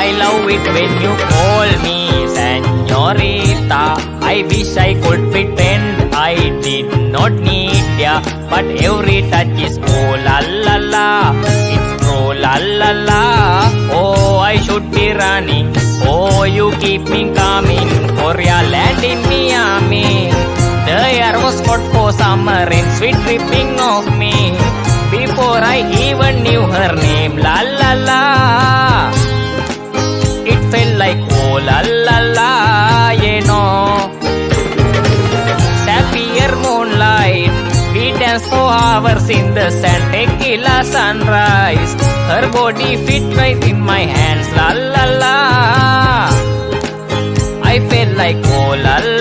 I love it when you call me senorita. I wish I could pretend I did not need ya, but every touch is oh la la la. It's oh la la la. Oh, I should be running. Oh, you keep me coming for your land in Miami. The air was hot for summer and sweet dripping of me. Before I even knew her name, la Felt like oh la la la, you know. Sapphire moonlight, we danced for hours in the sand, tequila sunrise. Her body fit right in my hands, la la la. I felt like oh la la.